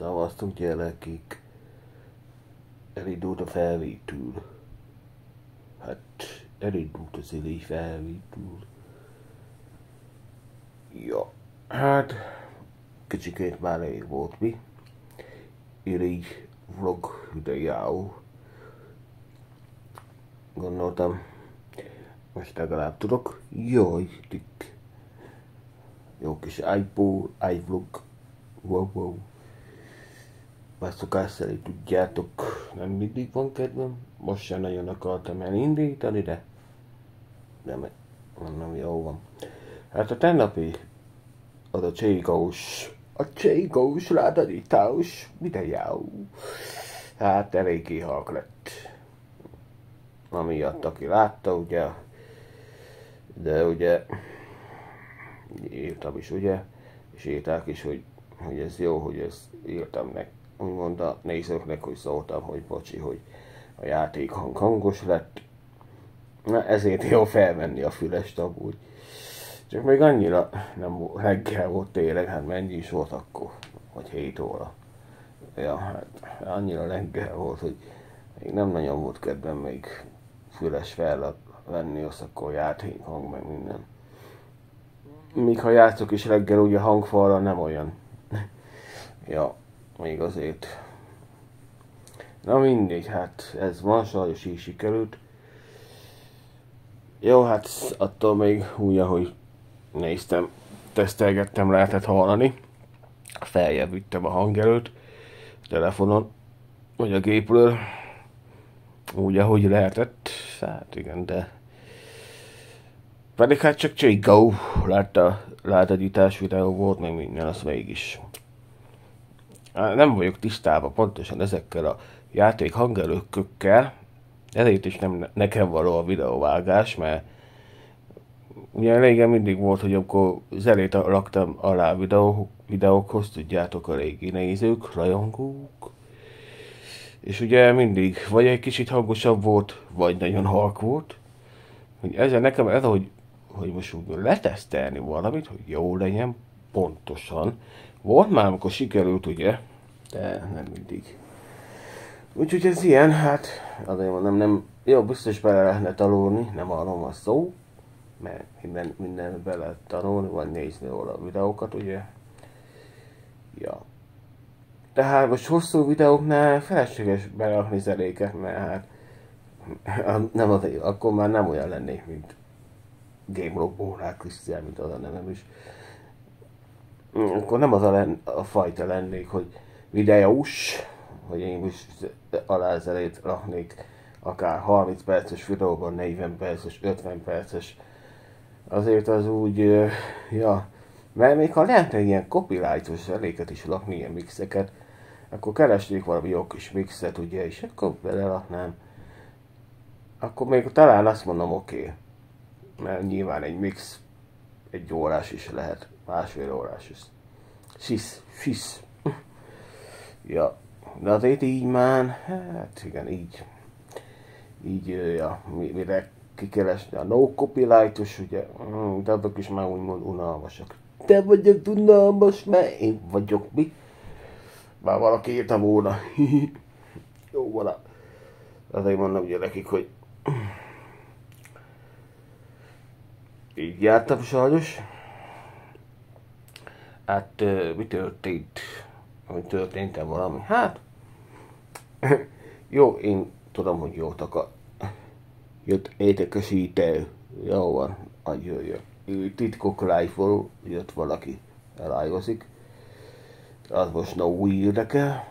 Szavaztunk gyerekik. Elindult a felvétül. Hát elindult az idei felvétül. Ja, hát kicsikét már elég volt mi. Iri vlog videó. Gondoltam, most legalább tudok. Jaj, tik. Jó kis iPod, iVlog. Wow, wow. Már szokás szerint tudjátok, nem mindig van kedvem. Most sem nagyon akartam elindítani, de nem, mondom, jó van. Hát a tennapi az a cségós, a cségós rádanítás, minden jó. Hát eléggé halk lett. Amiatt, aki látta, ugye, de ugye írtam is, ugye, és írták is, hogy, hogy ez jó, hogy ezt írtam meg, úgymond a nézőknek, hogy szóltam, hogy bocsi, hogy a játék hang hangos lett. Na, ezért jó felvenni a fülest amúgy. Csak még annyira nem reggel volt tényleg, hát mennyi is volt akkor, vagy 7 óra. Ja, hát annyira reggel volt, hogy még nem nagyon volt kedvem még füles felvenni, az akkor játék hang, meg minden. Míg ha játszok is reggel, ugye hangfalra nem olyan. ja, még azért. Na mindegy, hát ez van, sajnos így sikerült. Jó, hát attól még úgy, ahogy néztem, tesztelgettem, lehetett hallani. Feljebb vittem a hangerőt telefonon, vagy a gépről, úgy, ahogy lehetett. Hát igen, de pedig hát csak Go látta, látadítás videó volt, meg minden, az mégis. Nem vagyok tisztában pontosan ezekkel a játék hangerőkökkel, ezért is nem nekem való a videóvágás, mert ugye régen mindig volt, hogy akkor zenét raktam alá videó, videókhoz, tudjátok a régi nézők, rajongók, és ugye mindig vagy egy kicsit hangosabb volt, vagy nagyon halk volt. Hogy ezzel nekem ez, hogy, hogy most úgy letesztelni valamit, hogy jó legyen, pontosan. Volt már, amikor sikerült, ugye, de nem mindig. Úgyhogy ez ilyen, hát azért mondom, nem, jó, biztos bele lehetne tanulni, nem arról van szó, mert minden, minden bele lehet tanulni, vagy nézni róla a videókat, ugye. Ja. Tehát most hosszú videóknál felesleges berakni zenéket, mert hát nem az, akkor már nem olyan lennék, mint Game Bónál Krisztián, mint az a nevem is. Akkor nem az a, len, a fajta lennék, hogy videós, hogy én is alá zenét raknék akár 30 perces videóban, 40 perces, 50 perces. Azért az úgy, ja, mert még ha lehetne ilyen copyrightos zenéket is lakni, ilyen mixeket, akkor keresnék valami jó kis mixet, ugye, és akkor belelaknám. Akkor még talán azt mondom, oké. Okay. Mert nyilván egy mix egy órás is lehet, másfél órás is. Sisz, sisz. ja, de azért így már, hát igen, így. Így, ja, mire kikeresni a no copyrightos, ugye, mm, de azok is már úgymond unalmasak. Te vagyok unalmas, mert én vagyok mi? Már valaki írta volna. Jó, van. Azért mondom ugye nekik, hogy így jártam sajnos. Hát mi történt? Hogy történt-e valami? Hát, jó, én tudom, hogy jót akar. Jött étekesítő. Jó van, jöjjön. Titkok live jött valaki, elájhozik az most no új érdekel.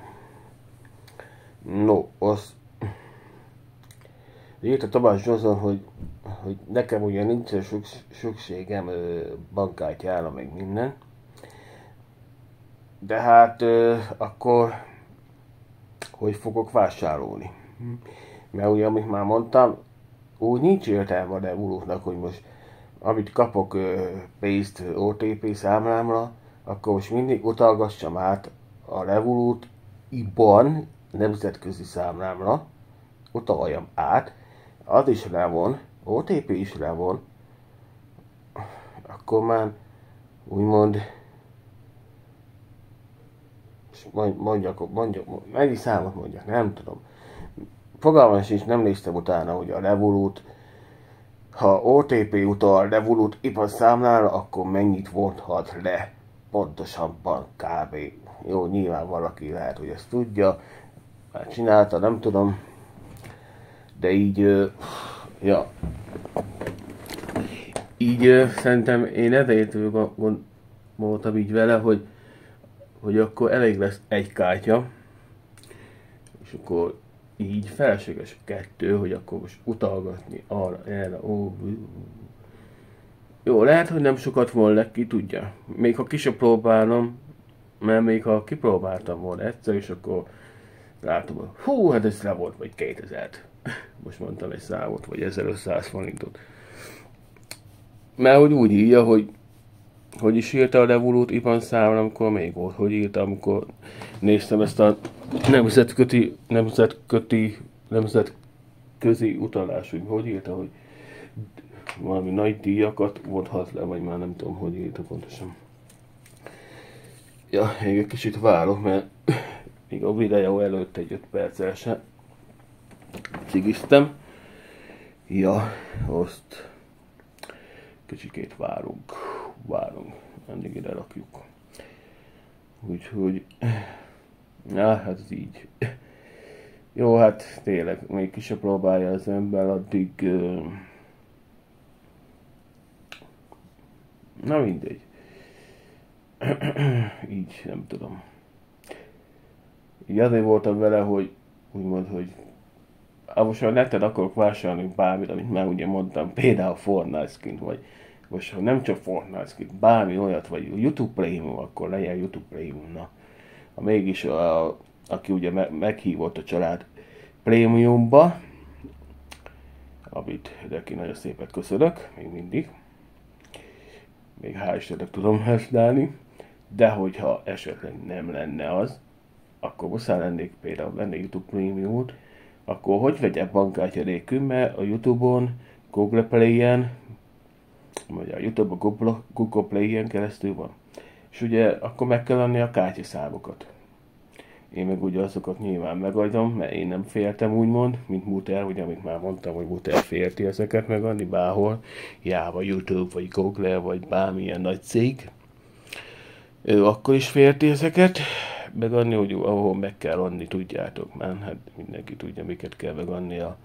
No, az a Tamás Johnson, hogy, hogy nekem ugye nincsen sok, sokségem bankkártyára, meg minden. De hát akkor hogy fogok vásárolni? Mert ugye, amit már mondtam, úgy nincs értelme a Revolutnak, hogy most amit kapok pénzt OTP számlámra, akkor most mindig utalgassam át a Revolut IBAN nemzetközi számlámra, utaljam át, az is levon, OTP is levon, akkor már úgymond mondjak, mondjak, mennyi számot mondjak, nem tudom. Fogalmam sincs, nem néztem utána, hogy a Revolut, ha OTP utal Revolut IPA számlára, akkor mennyit vonhat le pontosabban kb. Jó, nyilván valaki lehet, hogy ezt tudja, már csinálta, nem tudom, de így, ja, így szerintem én ezért gondoltam így vele, hogy, hogy akkor elég lesz egy kártya, és akkor így felséges kettő, hogy akkor most utalgatni arra, erre, ó, jó, lehet, hogy nem sokat volna, ki tudja. Még ha ki sem próbálom, mert még ha kipróbáltam volna egyszer, és akkor látom, hogy hú, hát ez le volt vagy 2000 Most mondtam egy számot, vagy 1500 forintot. Mert hogy úgy írja, hogy hogy is írta a Revolut IPAN számra, amikor még volt, hogy írta, amikor néztem ezt a nemzetköti, nemzetköti, nemzetközi utalás, hogy hogy írta, hogy valami nagy díjakat vonhat le, vagy már nem tudom, hogy írta pontosan. Ja, még egy kicsit várok, mert még a videó előtt egy 5 perccel se cigiztem. Ja, azt kicsikét várunk, várunk, mindig ide rakjuk. Úgyhogy, na, hát ez így. Jó, hát tényleg, még ki se próbálja az ember, addig... Na mindegy. így, nem tudom. Így azért voltam vele, hogy úgymond, hogy ha most a neten akarok vásárolni bármit, amit már ugye mondtam, például Fortnite skin, vagy most ha nem csak Fortnite skin, bármi olyat, vagy YouTube Premium, akkor legyen YouTube Premium, na. Ha mégis, a, aki ugye me- meghívott a család Premiumba, amit neki nagyon szépet köszönök, még mindig. Még hál' Istennek tudom használni, de hogyha esetleg nem lenne az, akkor muszáj lennék például lenne YouTube Premium-ot, akkor hogy vegyek bankkártya nélkül, mert a Youtube-on, Google Play-en, vagy a Youtube, a Google, Google Play-en keresztül van. És ugye akkor meg kell adni a kártyaszámokat. Én meg ugye azokat nyilván megadom, mert én nem féltem úgymond, mint Muter, ugye amit már mondtam, hogy Muter félti ezeket megadni bárhol, jáva YouTube, vagy Google, vagy bármilyen nagy cég. Ő akkor is félti ezeket, megadni, hogy ahol meg kell adni, tudjátok már, hát mindenki tudja, miket kell megadni, a,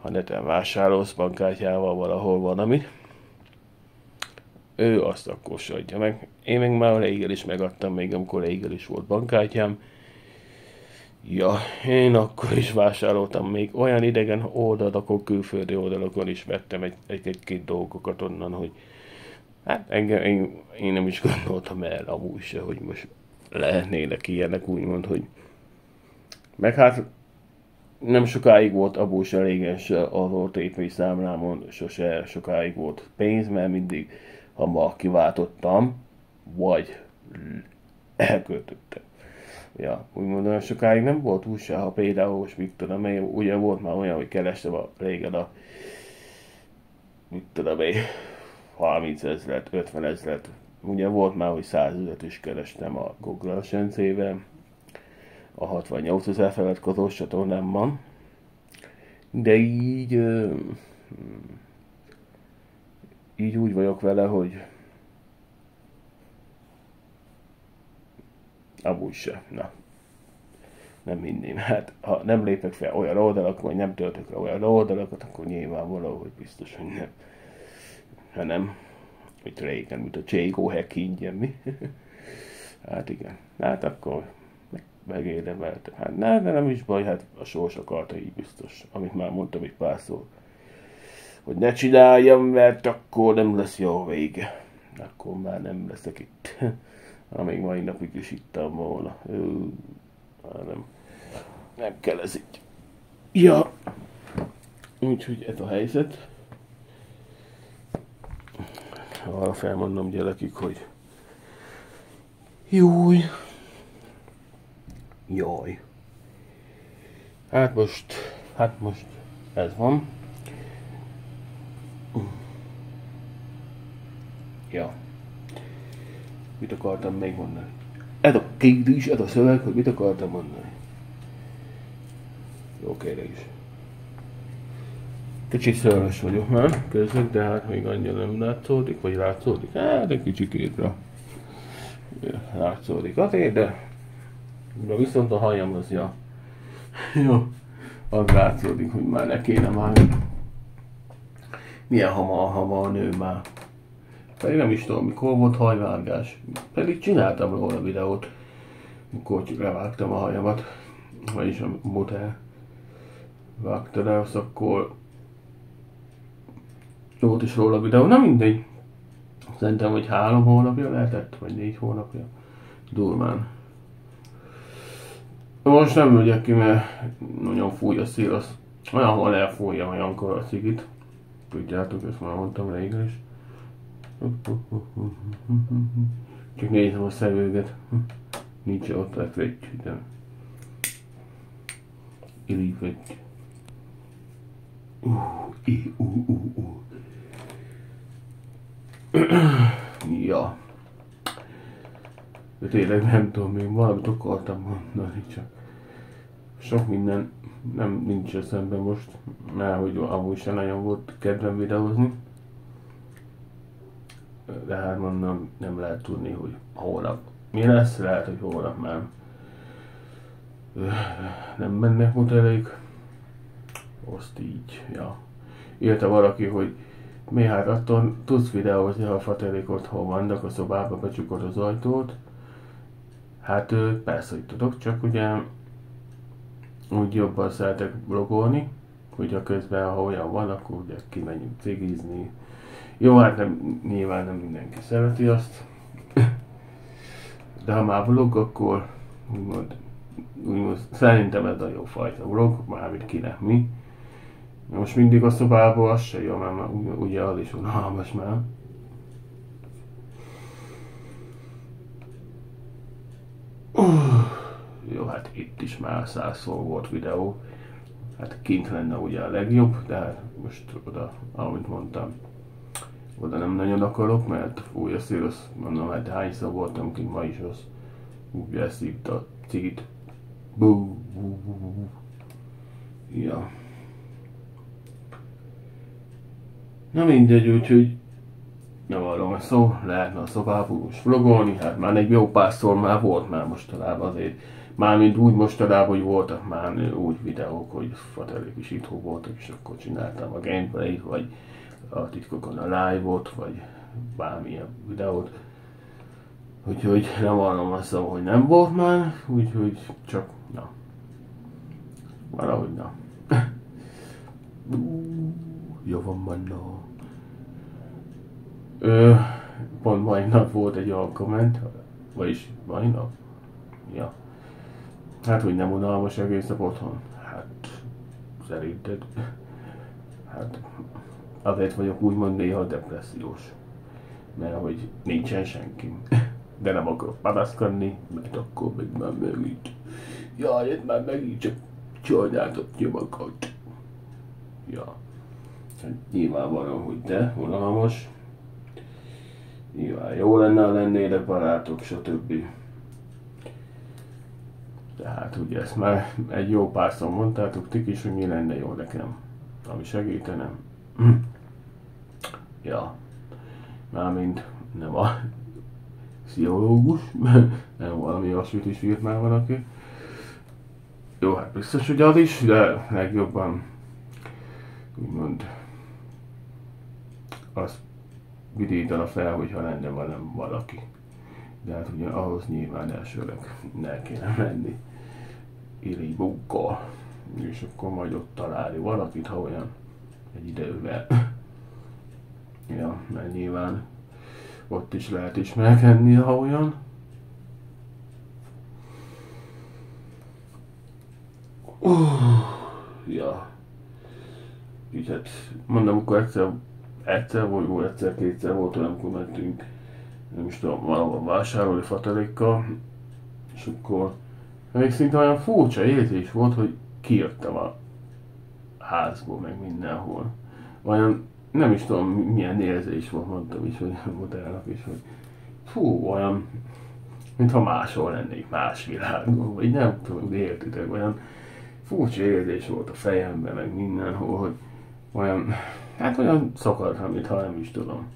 ha neten vásárolsz bankkártyával valahol van, ami ő azt akkor se adja meg. Én meg már leigel is megadtam, még amikor leigel is volt bankkártyám. Ja, én akkor is vásároltam még olyan idegen oldalakon, külföldi oldalakon is vettem egy-két dolgokat onnan, hogy hát engem, én, én nem is gondoltam el amúgy se, hogy most lehetnének ilyenek, úgymond, hogy meg hát nem sokáig volt abból se réges az OTP számlámon, sose sokáig volt pénz, mert mindig, ha ma kiváltottam, vagy elköltöttem. Ja, úgymond olyan sokáig nem volt újság, ha például most tudom én, ugye volt már olyan, hogy kerestem a régen a mit tudom én, 30 ezeret, 50 ezeret, Ugye volt már, hogy 100 is kerestem a Google Sencével, a 68 ezer feliratkozós csatornámban, de így, így úgy vagyok vele, hogy amúgy se, na, nem hinném. Hát, ha nem lépek fel olyan oldalak, vagy nem töltök le olyan oldalakat, akkor nyilvánvaló, hogy biztos, hogy nem. Hanem mint régen, mint a Jago hack ingyen, mi? hát igen, hát akkor megérdemeltem. Hát ne, de nem is baj, hát a sors akarta így biztos, amit már mondtam egy pár szó. Hogy ne csináljam, mert akkor nem lesz jó vége. Akkor már nem leszek itt. Amíg mai napig is ittam volna. Ő, nem, nem kell ez így. Ja, úgyhogy ez a helyzet arra felmondom gyerekik, hogy Júj. Jaj. Hát most, hát most ez van. Ja. Mit akartam még mondani? ez a kérdés, ez a szöveg, hogy mit akartam mondani. Jó kérdés. Kicsit szörös vagyok már közben, de hát még annyira nem látszódik, vagy látszódik? Hát egy kicsikétre látszódik azért, de, de viszont a hajam az ja. Jó, az látszódik, hogy már ne kéne már. Milyen hamar, hamar nő már. Pedig nem is tudom, mikor volt hajvágás. Pedig csináltam róla videót, mikor levágtam a hajamat. Vagyis a motel vágta le, az akkor volt is róla videó. Na mindegy. Szerintem, hogy három hónapja lehetett, vagy négy hónapja. Durván. Most nem megyek ki, mert nagyon fúj a szél, az olyanhol elfújja olyankor a cigit. Tudjátok, ezt már mondtam régen is. Csak nézem a szevőget. Nincs ott lett egy, de Illik egy. Uh, uh, uh, uh. ja. De tényleg nem tudom, még valamit akartam mondani, csak sok minden nem nincs eszembe most, mert hogy amúgy sem nagyon volt kedvem videózni. De hát mondom, nem lehet tudni, hogy holnap mi lesz, lehet, hogy holnap már nem mennek modellék. Azt így, ja. Írta valaki, hogy mi hát attól tudsz videózni, ha a fatelék otthon vannak, a szobába becsukod az ajtót. Hát persze, hogy tudok, csak ugye úgy jobban szeretek blogolni, a közben, ha olyan van, akkor ugye kimenjünk cigizni. Jó, hát nem, nyilván nem mindenki szereti azt, de ha már vlog, akkor úgymond, úgymond szerintem ez a jó fajta vlog, mármint kinek mi. Most mindig a szobából az se jó, mert ugye az is unalmas már. Uh, jó, hát itt is már százszor volt videó. Hát kint lenne ugye a legjobb, de hát most oda, ahogy mondtam, oda nem nagyon akarok, mert új a szél, mondom, hát hányszor voltam kint ma is, az úgy elszívta a cigit. Bú, bú, bú, bú. Ja. Na mindegy, úgyhogy nem arról szó, lehetne a szobából most vlogolni, hát már egy jó párszor már volt már mostanában azért, mármint úgy mostanában, hogy voltak már úgy videók, hogy fatelék is itthon voltak, és akkor csináltam a gameplay vagy a titkokon a live-ot, vagy bármilyen videót. Úgyhogy nem van szó, hogy nem volt már, úgyhogy csak, na, valahogy na. Jó van, manna. Ö, pont mai nap volt egy olyan komment, vagyis mai nap? Ja. Hát, hogy nem unalmas egész nap otthon. Hát, szerinted? Hát, azért vagyok úgymond néha depressziós. Mert hogy nincsen senki. De nem akarok panaszkodni, mert akkor még már megint. Jaj, ez már megint csak csodáltatja magad. Ja. Hát nyilvánvaló, hogy te unalmas. Nyilván jó lenne, ha lennének barátok, stb. Tehát ugye ezt már egy jó párszor mondtátok tik is, hogy mi lenne jó nekem, ami segítene. ja, mármint nem a pszichológus, nem valami olyasmit is írt már valaki. Jó, hát biztos, hogy az is, de legjobban úgymond azt vidítana fel, hogyha lenne velem valaki. De hát ugye ahhoz nyilván elsőleg ne kéne menni iribókkal, és akkor majd ott találni valakit, ha olyan egy idővel. ja, mert nyilván ott is lehet ismerkedni, ha olyan. Uh, ja. Így hát mondom, akkor egyszer egyszer volt, egyszer, kétszer volt amikor mentünk, nem is tudom, valahol vásárolni fatalékkal, és akkor még szinte olyan furcsa érzés volt, hogy kijöttem a házból, meg mindenhol. Olyan, nem is tudom milyen érzés volt, mondtam is, hogy modellnak is, hogy fú, olyan mintha máshol lennék, más világon, vagy nem tudom, értitek, olyan furcsa érzés volt a fejemben, meg mindenhol, hogy olyan, hát olyan szakadtam, mintha nem is tudom.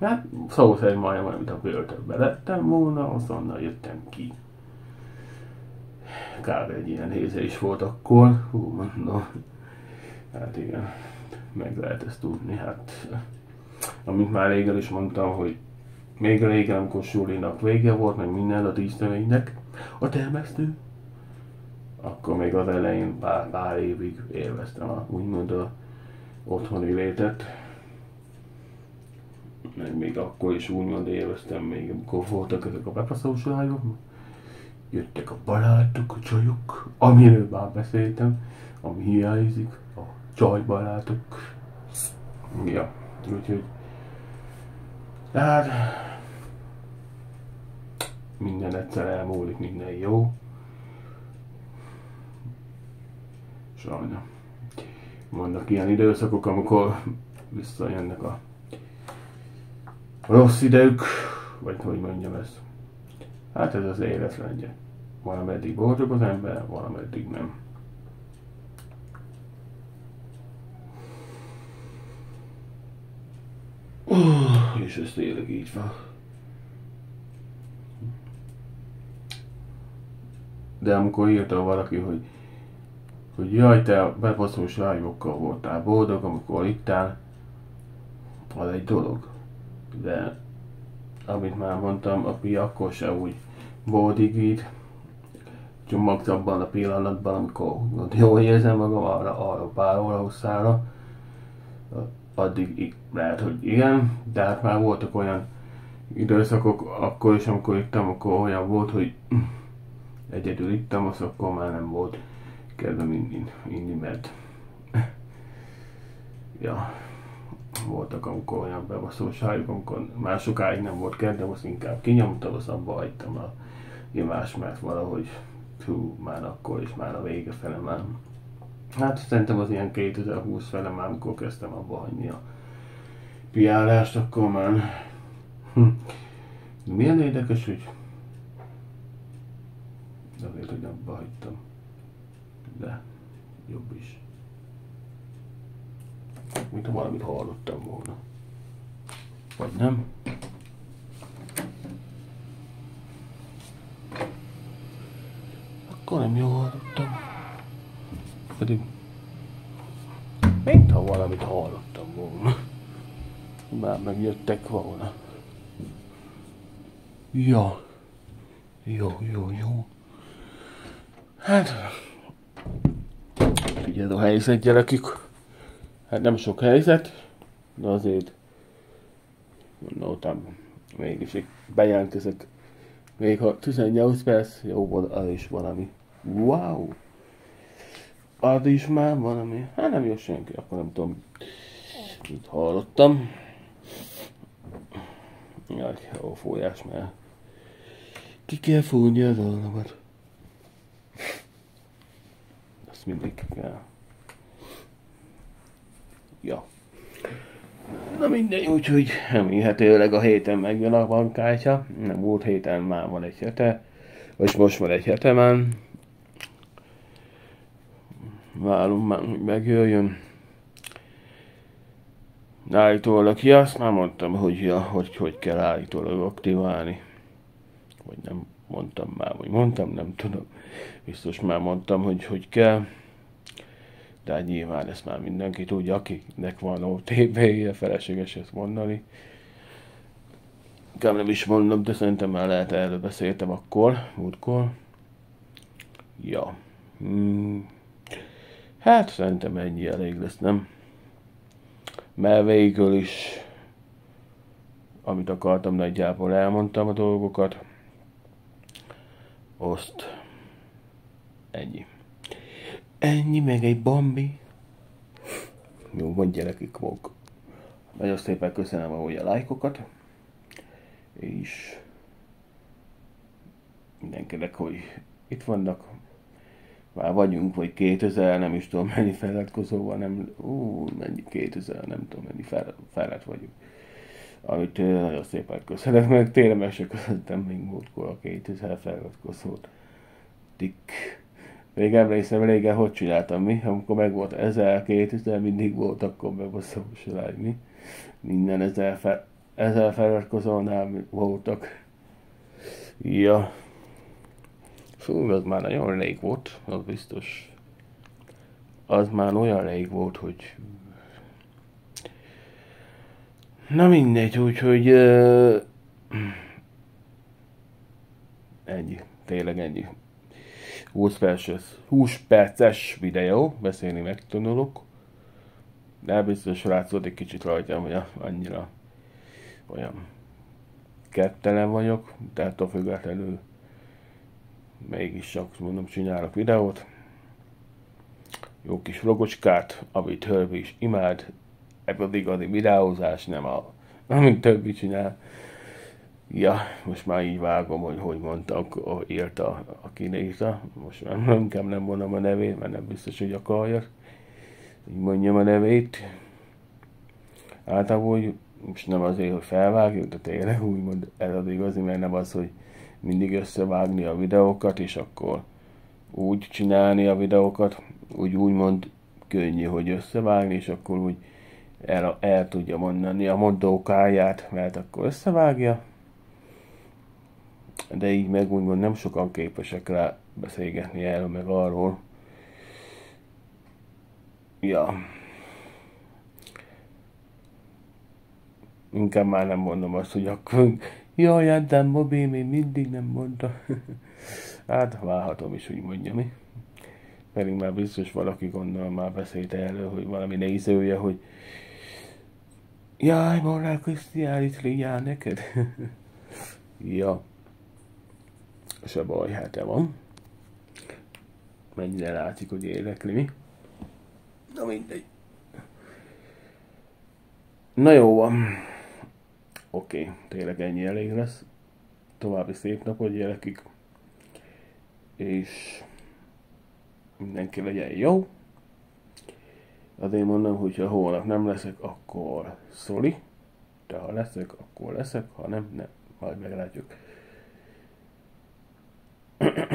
Hát szó szerint majdnem mint a börtönbe lettem volna, azonnal jöttem ki. Kár egy ilyen héze is volt akkor, hú, mondom. Hát igen, meg lehet ezt tudni, hát amit már régen is mondtam, hogy még régen, amikor sulinak vége volt, meg minden a dísznövénynek, a termesztő, akkor még az elején pár, pár évig élveztem a, úgymond a otthoni létet. Meg még akkor is úgymond élveztem, még amikor voltak ezek a bepaszolós Jöttek a barátok, a csajok, amiről már beszéltem, ami hiányzik, a csajbarátok. Ja, úgyhogy tehát minden egyszer elmúlik, minden jó. Sajna. Vannak ilyen időszakok, amikor visszajönnek a rossz idők, vagy hogy mondjam ezt. Hát ez az életrendje. Valameddig boldog az ember, valameddig nem. Uh, és ez tényleg így van. De amikor írta valaki, hogy hogy jaj, te bebaszós rájokkal voltál boldog, amikor ittál, az egy dolog. De amit már mondtam, a piakkor se úgy boldogít, csak abban a pillanatban, amikor jól érzem magam arra, arra pár óra hosszára, addig lehet, hogy igen, de hát már voltak olyan időszakok, akkor is, amikor ittam, akkor olyan volt, hogy egyedül ittam, az akkor már nem volt kedvem inni, inni mert ja, voltak amikor olyan bebaszóságok, amikor már sokáig nem volt kedvem, azt inkább kinyomtam, azt abba hagytam a nyomás, mert valahogy hú, már akkor is már a vége fele már. Hát szerintem az ilyen 2020 fele már, amikor kezdtem abba hagyni a piálást, akkor már hm. milyen érdekes, hogy azért, hogy abba hagytam de jobb is. Mint ha valamit hallottam volna. Vagy nem? Akkor nem jól hallottam. Pedig mint ha valamit hallottam volna. Már megjöttek volna. Ja. Jó, jó, jó. Hát, Ugye a helyzet gyerekük. Hát nem sok helyzet, de azért gondoltam, mégis bejelentkezek. Még ha 18 perc, jó, van, az is valami. Wow! Az is már valami. Hát nem jött senki, akkor nem tudom. Mit hallottam. Jaj, jó fújás, mert ki kell fújni az alamat mindig kell. Ja. Na mindegy, úgyhogy remélhetőleg a héten megjön a bankkártya. Nem volt héten, már van egy hete. Vagy most van egy hete már. Várom már, hogy megjöjjön. Állítólag, ja, azt már mondtam, hogy, ja, hogy hogy kell állítólag aktiválni. Vagy nem mondtam már, vagy mondtam, nem tudom. Biztos már mondtam, hogy hogy kell. De hát nyilván ezt már mindenki tudja, akinek van OTP-je, felesleges ezt mondani. Inkább nem is mondom, de szerintem már lehet erről beszéltem akkor, múltkor. Ja. Hmm. Hát szerintem ennyi elég lesz, nem? Mert végül is, amit akartam, nagyjából elmondtam a dolgokat. Azt ennyi. Ennyi, meg egy Bambi. Jó, van gyerekek volk. Nagyon szépen köszönöm ahogy a lájkokat. És mindenkinek, hogy itt vannak. Már vagyunk, vagy 2000, nem is tudom mennyi feliratkozó van, nem, ú, mennyi 2000, nem tudom mennyi fel, felett vagyunk. amit nagyon szépen köszönök, meg tényleg meg se köszöntem még múltkor a 2000 feliratkozót. Tik. Még emlékszem régen, hogy csináltam mi, amikor meg volt 1000, 2000, mindig volt, akkor meg a social mi. Minden ezer, fel, ezer feliratkozónál voltak. Ja. Fú, az már nagyon rég volt, az biztos. Az már olyan rég volt, hogy Na mindegy, úgyhogy... Uh, ennyi, tényleg ennyi. 20 perces, 20 perces videó, beszélni megtanulok. De biztos látszódik kicsit rajtam, hogy annyira olyan kettelen vagyok, de attól függetlenül mégis csak mondom csinálok videót. Jó kis vlogocskát, amit Hörbi is imád, ebből igazi videózás, nem a, amit többi csinál. Ja, most már így vágom, hogy hogy mondta, írta, aki írta. Most már nem kell nem mondom a nevét, mert nem biztos, hogy akarja. Így mondjam a nevét. Általában úgy, most nem azért, hogy felvágjuk, de tényleg úgymond ez az igazi, mert nem az, hogy mindig összevágni a videókat, és akkor úgy csinálni a videókat, úgy úgymond könnyű, hogy összevágni, és akkor úgy el, el tudja mondani a mondókáját, mert akkor összevágja, de így meg úgymond nem sokan képesek rá beszélgetni erről meg arról. Ja. Inkább már nem mondom azt, hogy akkor jaj, Ádám Bobé még mindig nem mondta. hát válhatom is, hogy mondja mi. Pedig már biztos valaki gondol, már beszélt erről, hogy valami nézője, hogy Jaj, Morál Krisztián itt ligyál neked? ja. Se baj, hát van. Mennyire látszik, hogy érdekli mi. Na mindegy. Na jó van. Oké, okay, tényleg ennyi elég lesz. További szép napot gyerekik. És mindenki legyen jó. Azért mondom, hogy ha holnap nem leszek, akkor szoli. De ha leszek, akkor leszek, ha nem, nem. Majd meglátjuk.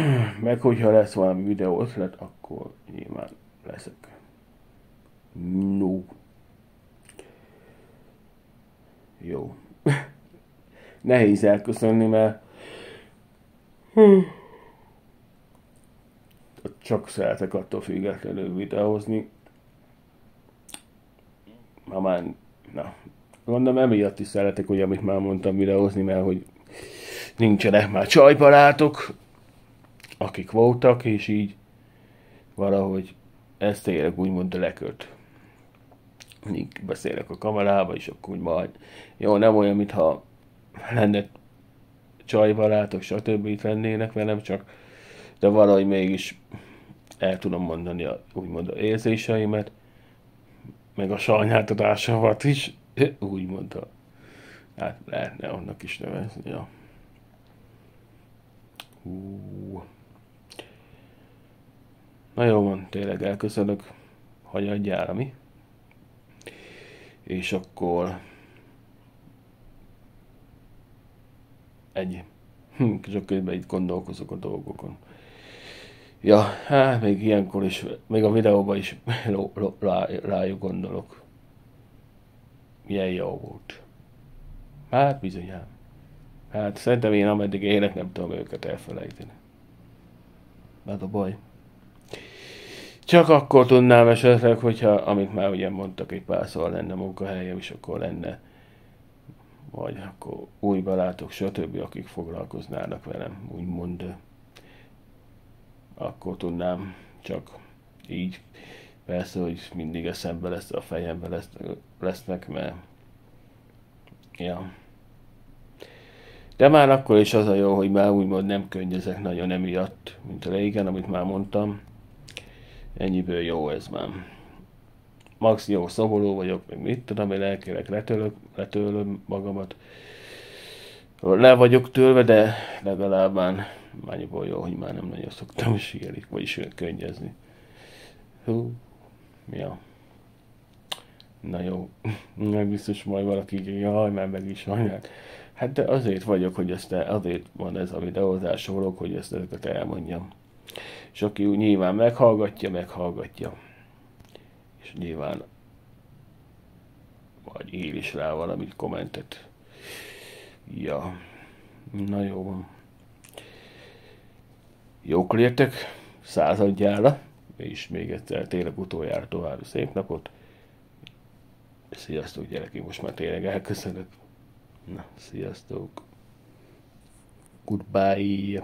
Meg hogyha lesz valami videó ötlet, akkor nyilván leszek. No. Jó. Nehéz elköszönni, mert csak szeretek attól függetlenül videózni ha már, na, mondom, emiatt is szeretek, hogy amit már mondtam videózni, mert hogy nincsenek már csajbarátok, akik voltak, és így valahogy ez tényleg úgymond leköt. Mindig beszélek a kamerába, és akkor úgy majd, jó, nem olyan, mintha lenne csajbarátok, stb. itt lennének velem, csak de valahogy mégis el tudom mondani a, úgymond a érzéseimet, meg a sajnáltatásomat is, úgy mondta. Hát lehetne annak is nevezni, ja. Hú. Na jó van, tényleg elköszönök, hagyjadjára mi. És akkor ennyi. Hm, csak közben itt gondolkozok a dolgokon. Ja, hát még ilyenkor is, még a videóban is rá, rájuk gondolok. Milyen jó volt. Hát bizonyám. Hát szerintem én ameddig élek, nem tudom őket elfelejteni. Hát a baj. Csak akkor tudnám esetleg, hogyha, amit már ugye mondtak, egy pár szóval lenne munkahelyem, és akkor lenne, vagy akkor új barátok, stb., akik foglalkoznának velem, úgymond akkor tudnám csak így. Persze, hogy mindig eszembe lesz, a fejembe lesz, lesznek, mert ja. De már akkor is az a jó, hogy már úgymond nem könnyezek nagyon emiatt, mint a régen, amit már mondtam. Ennyiből jó ez már. Max jó szomorú vagyok, meg mit tudom, én elkérek, letölök, letölöm magamat. Le vagyok tőlve, de legalább már annyiból jó, hogy már nem nagyon szoktam sírni, vagyis könnyezni. Hú, ja. Na jó, meg biztos majd valaki jaj, mert meg is anyád. Hát de azért vagyok, hogy ezt el, azért van ez a videózásolok, hogy ezt ezeket elmondjam. És aki úgy nyilván meghallgatja, meghallgatja. És nyilván vagy ír is rá valamit, kommentet. Ja, na jó van. Jók lértek, századjára, és még egyszer tényleg utoljára további szép napot. Sziasztok gyerekek, most már tényleg elköszönök. Na, sziasztok. Goodbye.